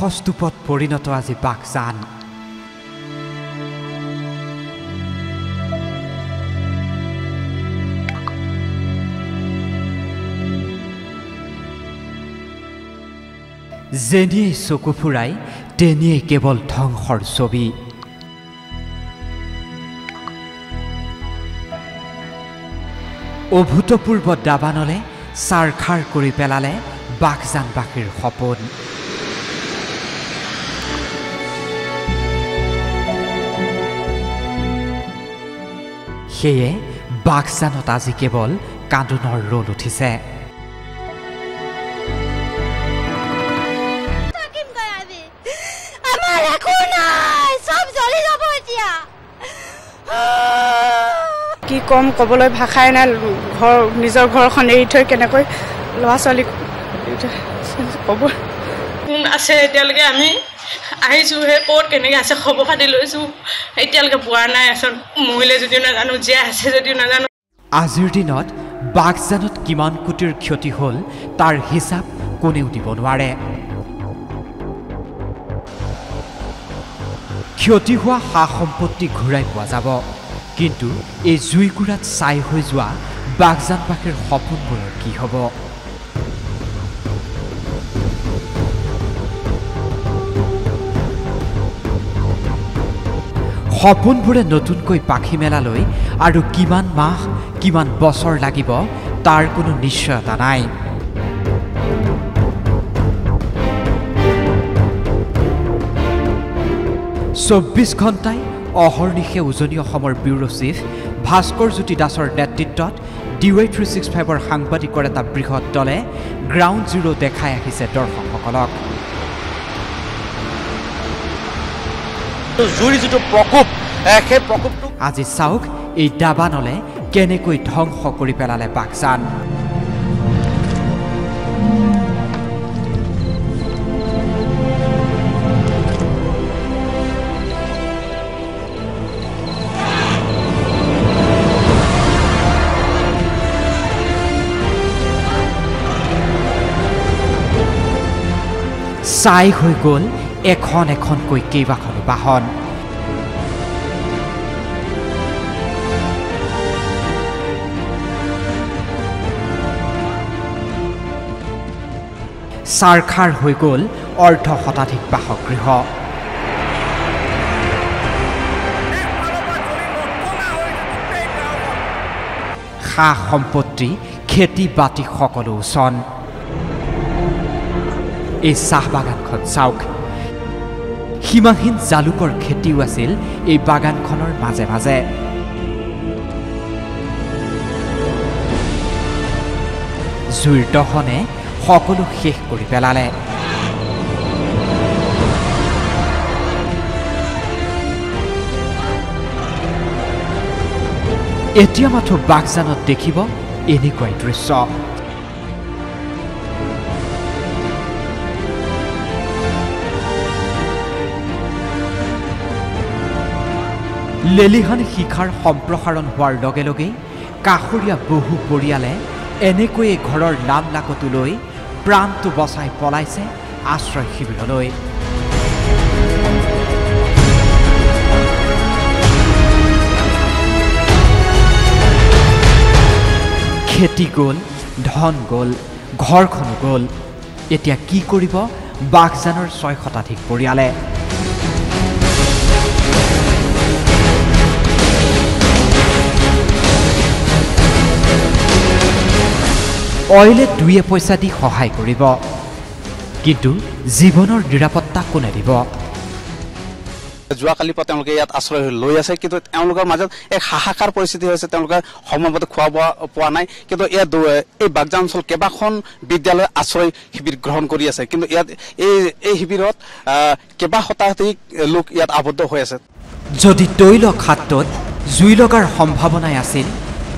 ধ্বংসস্তূপত পৰিণত আজি বাঘজান যেনিয়ে চকু ফুৰাই তেনিয়ে কেৱল ধ্বংসৰ ছবি। অভূতপূৰ্ব দাবানলে চাৰখাৰ কৰি পেলালে বাঘজানবাসীৰ সপোন। সেয়ে বাঘজানত আজি কেৱল কান্দোনৰ ৰোল উঠিছে। কি ক'ম ক'বলৈ ভাষাই নাই ঘৰ নিজৰ ঘৰখন এৰি থৈ কেনেকৈ ল'ৰা ছোৱালীক ক'ব কোন আছে এতিয়ালৈকে আমি? আহিছোঁ সেই ক'ত কেনেকৈ আছে খবৰ খাতি লৈছোঁ। এতিয়ালৈকে পোৱা নাই আচল মহিলে যদিও নাজানো জীয়াই আছে যদিও নাজানো। আজিৰ দিনত বাঘজানত কিমান কোটিৰ ক্ষতি হ'ল তাৰ হিচাপ কোনেও দিব নোৱাৰে। ক্ষতি হোৱা সা সম্পত্তি ঘূৰাই পোৱা যাব কিন্তু এই জুইকুৰাত ছাই হৈ যোৱা বাঘজানবাসীৰ সপোনবোৰৰ কি হ'ব? সপোনবোৰে নতুনকৈ পাখি মেলালৈ আৰু কিমান মাহ কিমান বছৰ লাগিব তাৰ কোনো নিশ্চয়তা নাই। চৌব্বিছ ঘণ্টাই অহৰ্নিশে উজনি অসমৰ ব্যুৰ' চিফ ভাস্কৰ জ্যোতি দাসৰ নেতৃত্বত ডি ৱাই থ্ৰী ছিক্স ফাইভৰ সাংবাদিকৰ এটা বৃহৎ দলে গ্ৰাউণ্ড জিৰ' দেখাই আহিছে দৰ্শকসকলক। জুইৰ যিটো প্ৰকোপ সেই প্ৰকোপটো আজি চাওক এই দাবানলে কেনেকৈ ধ্বংস কৰি পেলালে বাঘজান। ছাই হৈ গ'ল এখন এখনকৈ কেইবাখনো বাহন। চাৰখাৰ হৈ গ'ল অৰ্ধ শতাধিক বাসগৃহ। সা সম্পত্তি খেতি বাতি সকলো উচন এই চাহ বাগানখন চাওক। সীমাহীন জালুকৰ খেতিও আছিল এই বাগানখনৰ মাজে মাজে। জুইৰ দহনে সকলো শেষ কৰি পেলালে। এতিয়া মাথো বাঘজানত দেখিব এনেকুৱাই দৃশ্য। লেলিহান শিখাৰ সম্প্ৰসাৰণ হোৱাৰ লগে লগেই কাষৰীয়া বহু পৰিয়ালে এনেকৈয়ে ঘৰৰ নাম লাকতো লৈ প্ৰাণটো বচাই পলাইছে আশ্ৰয় শিবিৰলৈ। খেতি গ'ল ধন গ'ল ঘৰখনো গ'ল। এতিয়া কি কৰিব? বাঘজানৰ ছয় শতাধিক পৰিয়ালে অইলে দুই এপইচা দি সহায় কৰিব। কিন্তু জীৱনৰ নিৰাপত্তা কোনে দিব? যোৱাকালিৰ পৰা তেওঁলোকে ইয়াত আশ্ৰয় লৈ আছে কিন্তু তেওঁলোকৰ মাজত এক হাহাকাৰ পৰিস্থিতি হৈছে তেওঁলোকে সময়মতে খোৱা বোৱা পোৱা নাই। কিন্তু ইয়াত এই বাগজা অঞ্চল কেইবাখন বিদ্যালয় আশ্ৰয় শিবিৰ গ্ৰহণ কৰি আছে। কিন্তু ইয়াত এই এই শিবিৰত কেইবা শতাধিক লোক ইয়াত আবদ্ধ হৈ আছে। যদি তৈল খাদ্যত জুই লগাৰ সম্ভাৱনাই আছিল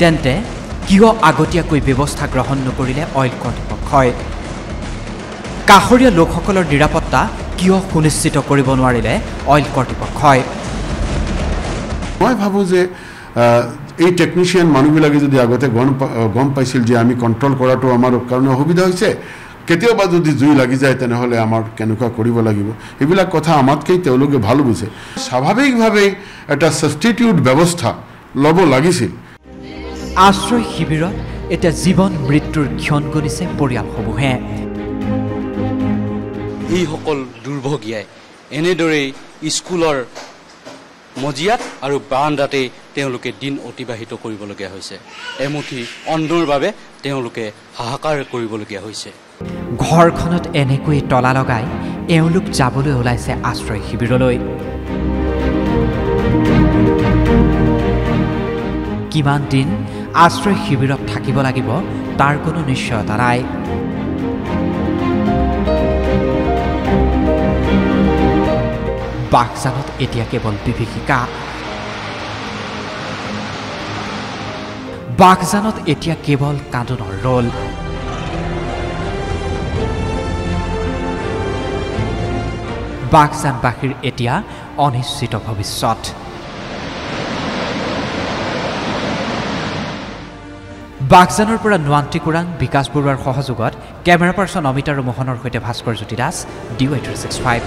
তেন্তে কিয় আগতীয়াকৈ ব্যৱস্থা গ্ৰহণ নকৰিলে অইল কৰ্তৃপক্ষই কাষৰীয়া লোকসকলৰ নিৰাপত্তা কিয় সুনিশ্চিত কৰিব নোৱাৰিলে অইল কৰ্তৃপক্ষই মই ভাবোঁ যে এই টেকনিচিয়ান মানুহবিলাকে যদি আগতে গম গম পাইছিল যে আমি কণ্ট্ৰল কৰাটো আমাৰ কাৰণে অসুবিধা হৈছে কেতিয়াবা যদি জুই লাগি যায় তেনেহ'লে আমাৰ কেনেকুৱা কৰিব লাগিব? এইবিলাক কথা আমাতকৈ তেওঁলোকে ভাল বুজে। স্বাভাৱিকভাৱেই এটা ছাবষ্টিটিউট ব্যৱস্থা ল'ব লাগিছিল। আশ্ৰয় শিবিৰত এতিয়া জীৱন মৃত্যুৰ ক্ষণ গণিছে পৰিয়ালসমূহে। এইসকল দুৰ্ভগীয়াই এনেদৰেই স্কুলৰ মজিয়াত আৰু বাৰাণ্ডাতেই তেওঁলোকে দিন অতিবাহিত কৰিবলগীয়া হৈছে। এমুঠি অন্নৰ বাবে তেওঁলোকে হাহাকাৰ কৰিবলগীয়া হৈছে। ঘৰখনত এনেকৈ তলা লগাই এওঁলোক যাবলৈ ওলাইছে আশ্ৰয় শিবিৰলৈ। কিমান দিন আশ্ৰয় শিবিৰত থাকিব লাগিব তাৰ কোনো নিশ্চয়তা নাই। বাঘজানত এতিয়া কেৱল বিভীষিকা। বাঘজানত এতিয়া কেৱল কান্দোনৰ ৰল। বাঘজানবাসীৰ এতিয়া অনিশ্চিত ভৱিষ্যত। বাঘজানৰ পৰা নোৱান্তি কোৰাং বিকাশ বৰুৱাৰ সহযোগত কেমেৰা পাৰ্চন অমিতা আৰু মোহনৰ সৈতে Bhaskar Jyoti Das D Y three six five